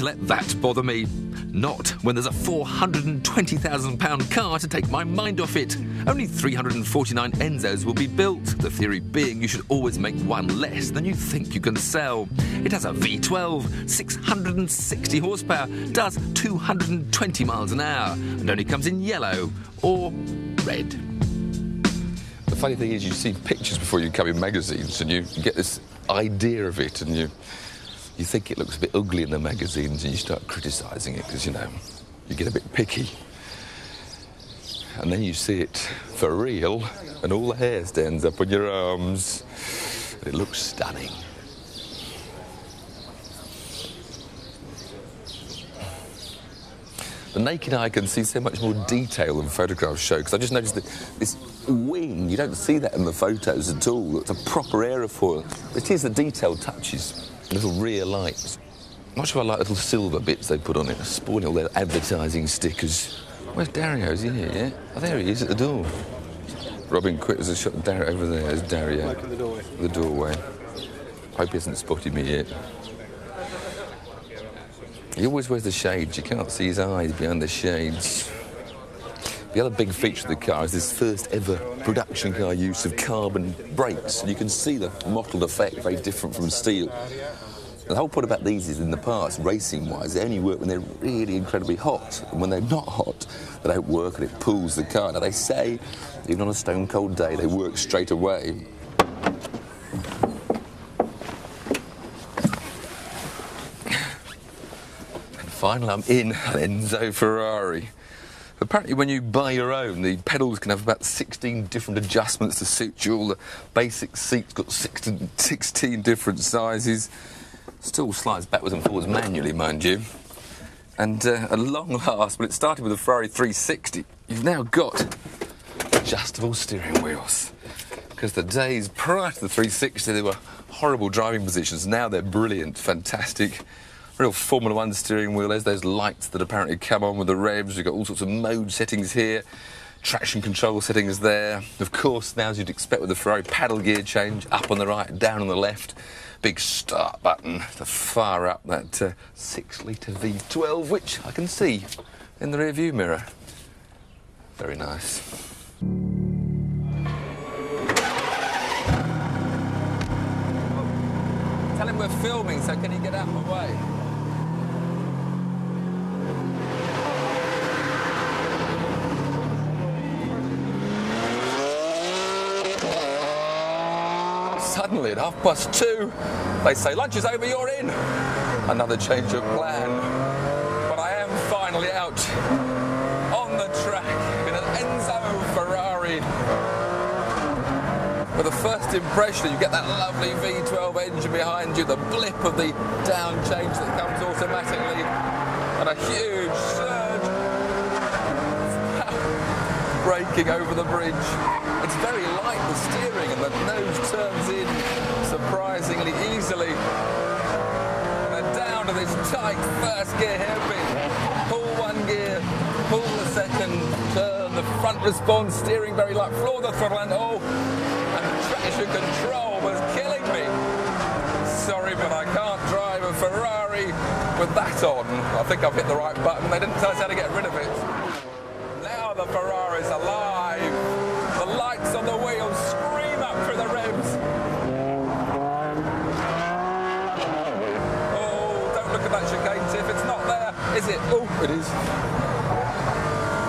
let that bother me. Not when there's a £420,000 car to take my mind off it. Only 349 Enzos will be built, the theory being you should always make one less than you think you can sell. It has a V12, 660 horsepower, does 220 miles an hour, and only comes in yellow or red. The funny thing is, you see pictures before you come in magazines, and you get this idea of it, and you you think it looks a bit ugly in the magazines, and you start criticising it because you know you get a bit picky. And then you see it for real, and all the hair stands up on your arms. It looks stunning. The naked eye can see so much more detail than photographs show, because I just noticed that this wing, you don't see that in the photos at all. It's a proper aerofoil. It is the detailed touches, little rear lights. Not sure I like little silver bits they put on it, spoiling all their advertising stickers. Where's Dario? Is he here yet? Oh, there he is at the door. Robin quit as a shot. Dario over there. There's Dario. the doorway. The doorway. Hope he hasn't spotted me yet. He always wears the shades. You can't see his eyes behind the shades. The other big feature of the car is this first ever production car use of carbon brakes. And you can see the mottled effect, very different from steel. And the whole point about these is in the past, racing-wise, they only work when they're really incredibly hot. And when they're not hot, they don't work and it pulls the car. Now, they say, even on a stone cold day, they work straight away. And finally, I'm in Enzo Ferrari. Apparently, when you buy your own, the pedals can have about 16 different adjustments to suit you. All the basic seats got 16, 16 different sizes. Still slides backwards and forwards manually, mind you. And uh, at long last, but it started with the Ferrari 360, you've now got adjustable steering wheels. Because the days prior to the 360, they were horrible driving positions. Now they're brilliant, fantastic. Real Formula One steering wheel. There's those lights that apparently come on with the revs. You've got all sorts of mode settings here. Traction control settings there. Of course, now as you'd expect with the Ferrari, paddle gear change, up on the right, down on the left. Big start button to fire up that uh, six litre V12, which I can see in the rear view mirror. Very nice. Tell him we're filming, so can he get out of my way? Suddenly, at half past two, they say, lunch is over, you're in. Another change of plan. But I am finally out on the track in an Enzo Ferrari. With the first impression, you get that lovely V12 engine behind you, the blip of the down change that comes automatically, and a huge surge breaking over the bridge. It's very light, the steering, and the nose turns in surprisingly easily. And down to this tight first gear hairpin. Pull one gear, pull the second, turn, the front response, steering very light, floor the throttle, and oh, and traction control was killing me. Sorry, but I can't drive a Ferrari with that on. I think I've hit the right button. They didn't tell us how to get rid of it. Now the Ferrari's alive. The lights on the wheels scream up through the ribs. That chicane, Tiff. It's not there, is it? Oh, it is.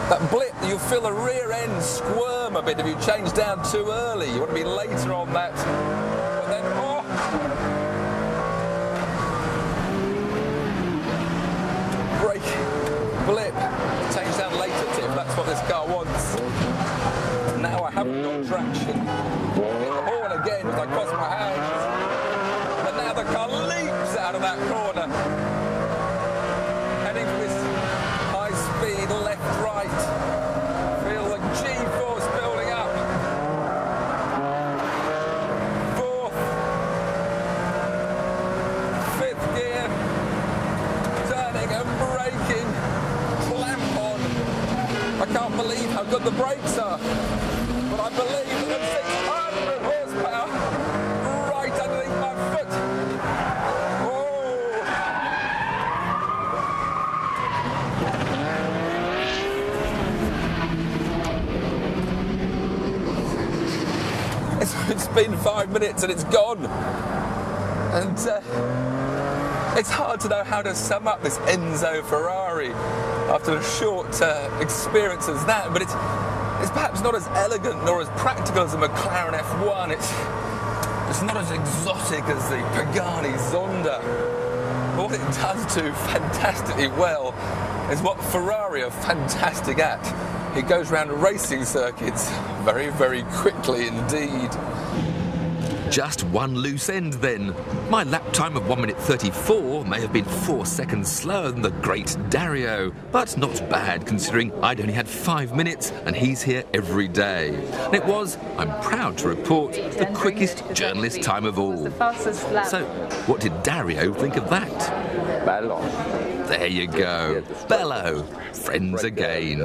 That blip, you'll feel the rear end squirm a bit if you change down too early. You want to be later on that. But then, oh, brake, blip, change down later, Tiff. That's what this car wants. Now I haven't got traction. Hit the horn again I cross my hands. how good the brakes are. But I believe in 600 horsepower right underneath my foot. Oh. It's been five minutes and it's gone. And uh, it's hard to know how to sum up this Enzo Ferrari after a short uh, experience as that, but it's, it's perhaps not as elegant nor as practical as a McLaren F1. It's, it's not as exotic as the Pagani Zonda. But what it does do fantastically well is what Ferrari are fantastic at. It goes around racing circuits very, very quickly indeed. Just one loose end then. My lap time of 1 minute 34 may have been 4 seconds slower than the great Dario, but not bad considering I'd only had 5 minutes and he's here every day. And it was, I'm proud to report, the quickest journalist time of all. So, what did Dario think of that? Bello. There you go. Bello. Friends again.